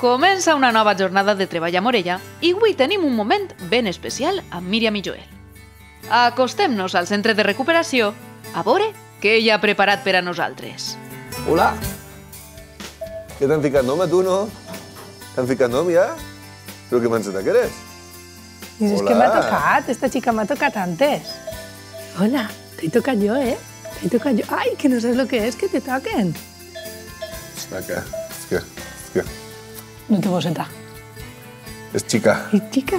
Comença una nova jornada de treball a Morella i avui tenim un moment ben especial amb Míriam i Joel. Acostem-nos al centre de recuperació a veure què hi ha preparat per a nosaltres. Hola! Què t'han ficat nom a tu, no? T'han ficat nom ja? Però què manseta que eres? Dices Hola. que m'ha tocat, esta chica m'ha tocat antes. Hola, te he tocado yo, ¿eh? Te he tocado yo. Ay, que no sabes lo que es que te toquen. Està que... És que... És que... No te voy a sentar. És xica. I chica.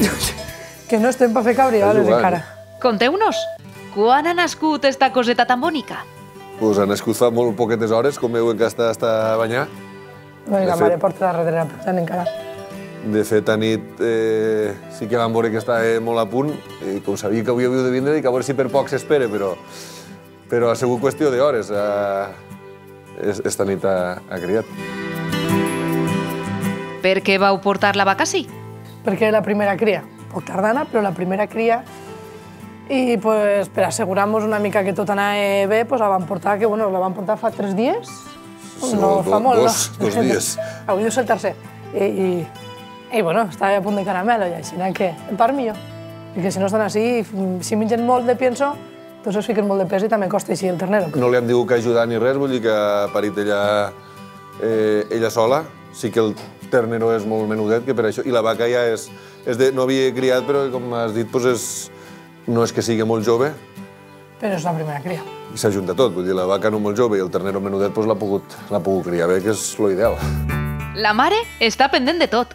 que no estem per fer cabrioles jugant. encara. Conteu-nos, quan ha nascut esta coseta tan bonica? Pues ha nascut fa molt poquetes hores, com veuen que està, està a banyar. Vinga, De fet- mare, porta darrere, portant encara. De fet, a nit eh, sí que vam veure que estava molt a punt, i com sabia que avui havíeu de vindre, dic a veure si per poc s'espera, però, però ha sigut qüestió d'hores. Eh, esta nit ha, ha criat. Per què vau portar la vaca sí? Perquè la primera cria, poc tardana, però la primera cria i pues, per assegurar-nos una mica que tot anava bé, pues, la vam portar, que bueno, la vam portar fa tres dies. Sí, no, do- fa molt, dos- no? dos dies. Avui és el tercer. I, i, i bueno, estava a punt de caramelo, i així que, en part millor. Perquè si no estan així, si mengen molt de pienso, doncs es fiquen molt de pes i també costa així el ternero. No li hem dit que ajudar ni res, vull dir que ha parit ella, eh, ella sola. Sí que el ternero és molt menudet, que per això... I la vaca ja és... és de, no havia criat, però com has dit, doncs és, no és que sigui molt jove, Però és la primera cria. i s'ajunta tot. Vull dir, la vaca no molt jove i el ternero menudet doncs l'ha pogut, l'ha pogut criar bé, que és lo ideal. La mare està pendent de tot.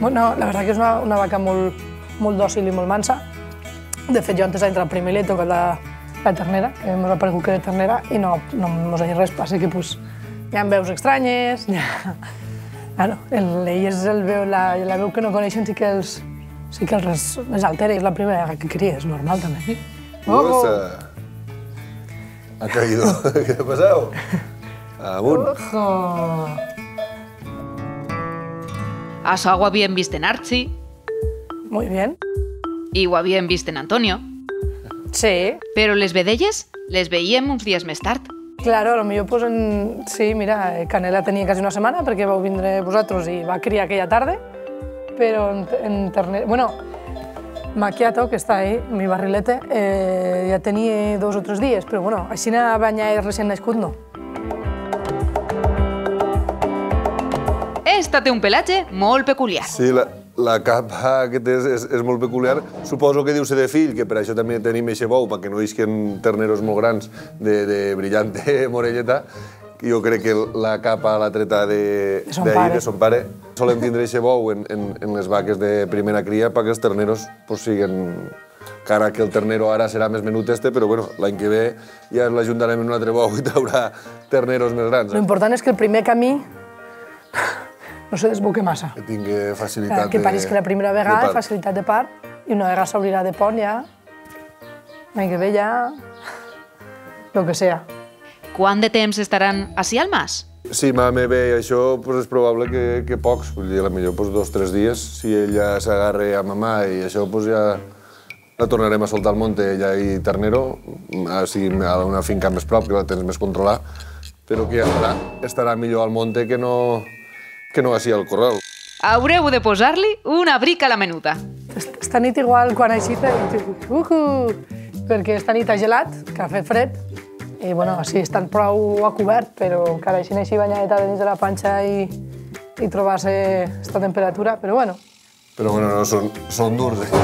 Bueno, la verdad que és una, una vaca molt, molt dòcil i molt mansa. De fet, jo antes d'entrar primer li he tocat la, la ternera, que m'ha aparegut que era ternera, i no, no mos ha dit res, passa que pues, hi ha veus estranyes, ha... Claro, el, elles el veu, la, la veu que no coneixen sí que els, sí que els, les altera, és la primera que cria, és normal també. Pues, eh, ha caído. Què ha passat? Amunt. Ojo! Això ho havíem vist en Archie Muy bien. i ho havíem vist en Antonio, Sí, però les vedelles les veiem uns dies més tard. Claro, a lo millor pues, en... sí, mira, Canela tenia quasi una setmana perquè vau vindre vosaltres i va criar aquella tarda, però en, en terner... Bueno, Maquiato, que està ahí, mi barrilete, eh, ja tenia dos o tres dies, però bueno, així a banyar el recient nascut no. Esta té un pelatge molt peculiar. Sí, la, la capa que té és, és, és molt peculiar. Suposo que deu ser de fill, que per això també tenim eixe bou, perquè no isquen terneros molt grans de, de brillante morelleta. Jo crec que la capa l'ha treta de, De d'ahir, pare. de son pare. Solem tindre eixe bou en, en, en les vaques de primera cria perquè els terneros pues, siguen cara que el ternero ara serà més menut este, però bueno, l'any que ve ja l'ajuntarem en un altre bou i traurà terneros més grans. Lo important és que el primer camí no se desboque massa. Que tingui facilitat Que parisca la primera vegada, de part. facilitat de part, i una vegada s'obrirà de pont ja, l'any que ve ja, lo que sea. Quant de temps estaran així al mas? Si mame bé això, pues és probable que, que pocs, vull dir, a la millor pues, dos o tres dies. Si ella s'agarre a mamà i això, pues ja la tornarem a soltar al monte, ella i Ternero, a, sigui, a una finca més prop, que la tens més controlar, però que ja estarà, estarà millor al monte que no, que no així al corral. Haureu de posar-li una brica a la menuda. Est- Esta nit igual, quan així, uhu, perquè esta nit ha gelat, que ha fet fred, i bueno, sí, estan prou a cobert, però encara així així banyadeta dins de la panxa i, i trobar-se esta temperatura, però bueno, Però bueno, no, són, són durs. Eh?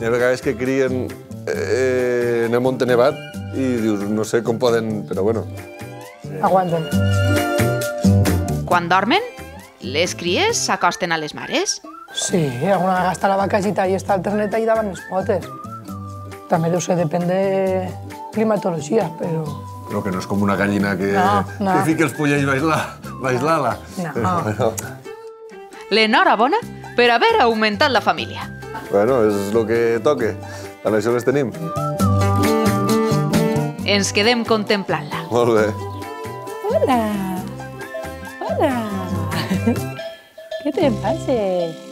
Hi ha vegades que crien eh, en el Monte Nevat i dius, no sé com poden, però bueno. aguanten. Quan dormen, les cries s'acosten a les mares. Sí, alguna vegada està la vaca agita i està el ternet ahí davant les potes. També deu ser, depèn de climatologia, però... Però que no és com una gallina que, No, no. que fica els pollets baix la, baix l'ala. No. Però, bueno, L'enhorabona per haver augmentat la família. bueno, és el que toque. Per això les tenim. Ens quedem contemplant-la. Molt bé. Hola. Hola. ¿Qué te pasa?